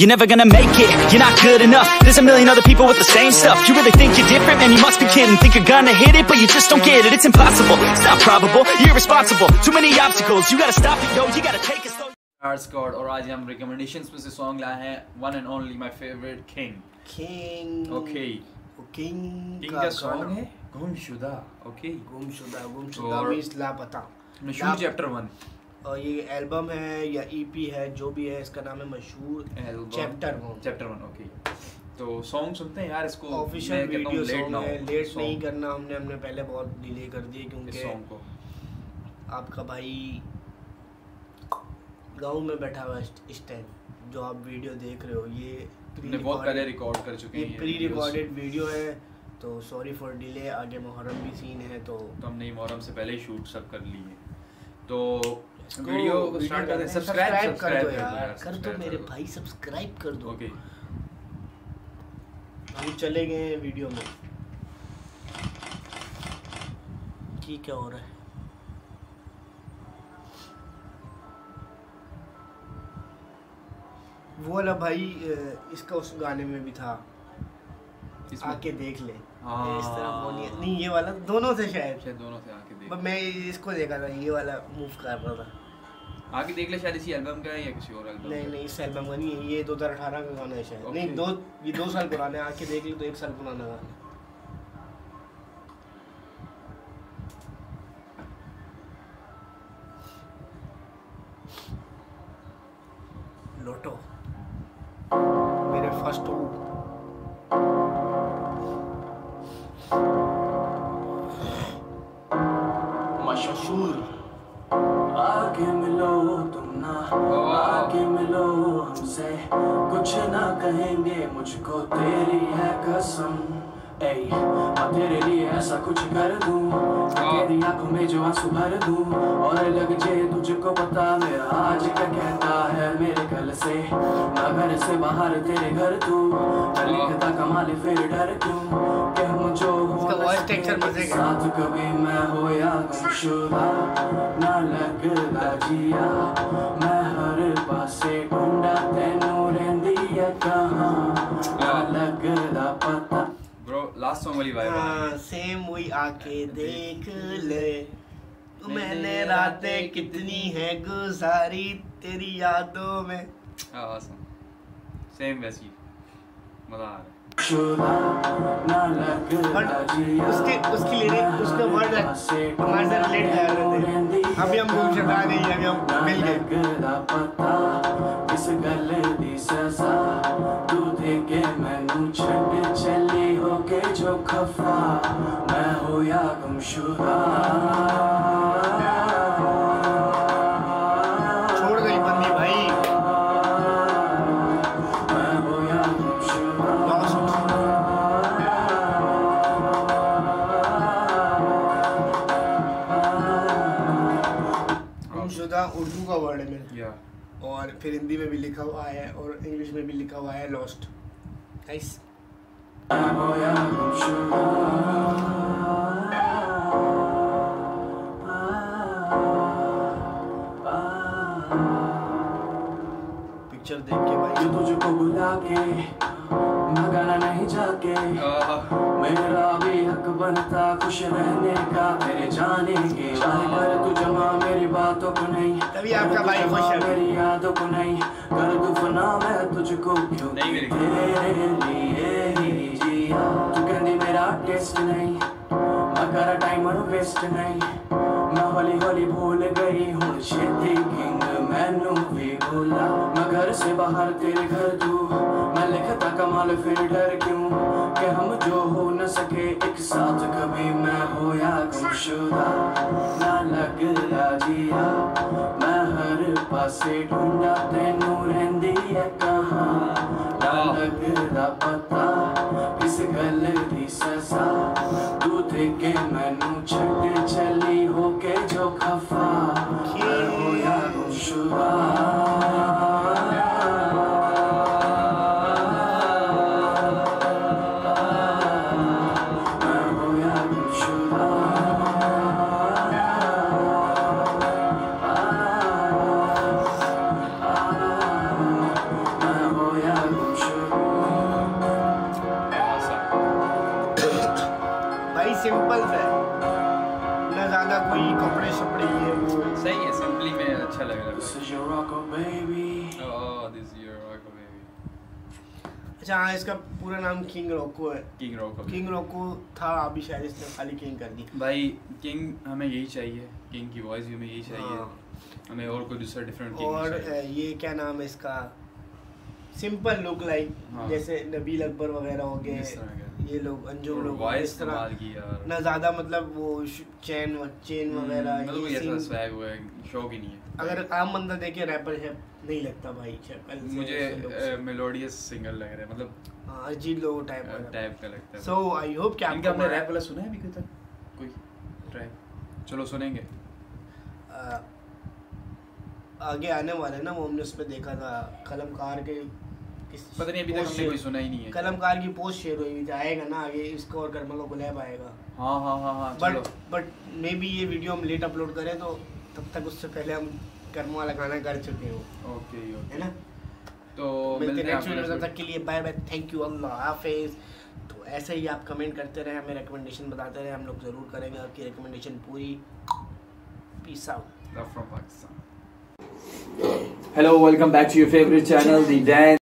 You're never gonna make it, you're not good enough There's a million other people with the same stuff You really think you're different? Man, you must be kidding Think you're gonna hit it, but you just don't get it It's impossible, it's not probable, you're irresponsible Too many obstacles, you gotta stop it, yo You gotta take it slow Scott और आज हम recommendations में से song लाए हैं one and only my favourite King King okay King King का song है गुमशुदा ओके गुमशुदा गुमशुदा और- मींस लापता मशहूर लाप- चैप्टर वन और ये एल्बम है या ईपी है जो भी है इसका नाम है मशहूर chapter one chapter one okay तो सॉन्ग सुनते हैं यार इसको ऑफिशियल वीडियो सॉन्ग है लेट नहीं करना हमने हमने पहले बहुत डिले कर दिए क्योंकि सॉन्ग को। आपका भाई गाँव में बैठा हुआ है इस टाइम जो आप वीडियो देख रहे हो ये हमने बहुत पहले रिकॉर्ड कर चुके हैं प्री रिकॉर्डेड वीडियो है तो सॉरी फॉर डिले आगे मुहर्रम भी सीन है तो तो हमने मुहर्रम से पहले शूट सब कर लिए। तो वीडियो स्टार्ट करते हैं सब्सक्राइब कर दो यार। कर दो मेरे भाई सब्सक्राइब कर दो। ओके हम चले गए वीडियो में। की क्या हो रहा है? वो वाला भाई इसका उस गाने में भी था। आके देख ले। हाँ। इस तरह बोलिए नहीं ये वाला दोनों से शायद। शायद दोनों से आके देख मैं इसको देखा था ये वाला मूव कर रहा था। आगे देख ले शायद इसी एल्बम का है या किसी और एल्बम नहीं नहीं इस एल्बम का नहीं है ये 2018 का गाना है शायद। नहीं दो ये दो साल पुराना है आके देख ले तो एक साल पुराना गाना है। मशहूर। आगे मिलो तुम ना आगे मिलो हमसे। कुछ ना कहेंगे मुझको तेरी है कसम। ऐ मैं तेरे लिए ऐसा कुछ कर दूँ। तेरी आँखों में जो आँसू भर दूँ। और लग जाए तुझको पता मेरा आज क्या कहता है मेरे गल से। मैं घर से बाहर तेरे घर तू। लिखता कमाल फिर डर क्यों हो texture मज़े का। साथ कभी मैं हो या गुमशुदा ना लगदा जिया। मैं हर पासे ढूंढा तेनू रहंदी है कहाँ? ना लगदा पता। ब्रो लास्ट सॉन्ग वाली वाइब हाँ। सेम वही आके देख ले। मैंने रातें कितनी है गुजारी तेरी यादों में। हाँ सेम वैसी। मज़ा आ रहा है। उसके उसकी लिरिक उसके वर्ड हमारे साथ रिलेट कर रहे थे। अभी हम गुमशुदा नहीं है अभी हम मिल गए। जो खफा मैं हो या गुमशुदा। फिर हिंदी में भी लिखा हुआ है और इंग्लिश में भी लिखा हुआ है लॉस्ट नाइस पिक्चर देख के भाई। जो तुझको बुला के भगाना नहीं जाके। मेरा भी हक बनता खुश रहने का मेरे जाने के बातों को नहीं तभी आपका भाई खुश है। मेरी यादों को नहीं कर दू फना मैं तुझको क्यों। तेरे लिए ही जिया तू कहती मेरा टेस्ट नहीं मैं करा टाइम वेस्ट नहीं मैं हौली हौली भूल गई हूँ छेती किंग मैनू भी भूला मैं घर से बाहर तेरे घर तू कमाल फिर डर क्यों कि हम जो हो न सके एक साथ कभी मैं हो या गुमशुदा। ना लगदा जिया मैं हर पासे ढूंढा तेनू रहंदी है कहाँ? ना लग लगदा पता किस गल दी सजा। तू दे के मैनू छड़ चली हो अच्छा लग रहा है this is your rock baby अच्छा हाँ इसका पूरा नाम किंग रोको है। किंग रोको किंग रोको था अभी शायद इसने खाली किंग कर दी। भाई किंग हमें यही चाहिए। किंग की वॉइस भी हमें यही चाहिए। हाँ। हमें और कोई दूसरा डिफरेंट किंग और ये क्या नाम है इसका? सिंपल लुक लाइक हाँ। जैसे नबील अकबर वगैरह हो गए। ये लोग अंजुम लोग इस तरह। ना ज़्यादा मतलब वो चैन चेन हम्म, वगैरह मतलब ये ऐसा स्वैग हुआ शौक ही नहीं है। अगर आम बंदा देखे रैपर है नहीं लगता भाई मुझे। मेलोडियस सिंगर लग रहा है मतलब हाँ, अजीब लोग टाइप का। टाइप का लगता है। सो आई होप कि आपको हमने रैप वाला सुना है अभी कोई तक? कोई ट्रैक चलो सुनेंगे। आगे आने वाले ना वो हमने उस पर देखा था कलमकार के पता नहीं अभी तक हमने कोई सुना ही नहीं है। कलमकार की पोस्ट शेयर हुई हुई आएगा ना आगे इसको और कर्मा को लैब आएगा। हाँ हाँ हाँ हाँ बट बट मे बी ये वीडियो हम लेट अपलोड करें तो तब तक उससे पहले हम कर्मा वाला गाना कर चुके हो। ओके है ना? तो मिलते हैं नेक्स्ट वीडियो next तक के लिए बाय बाय थैंक यू अल्लाह हाफिज तो ऐसे ही आप कमेंट करते रहे हमें रिकमेंडेशन बताते रहे हम लोग ज़रूर करेंगे आपकी रिकमेंडेशन पूरी। Peace out from Pakistan Hello, welcome back to your favorite channel, The Dan.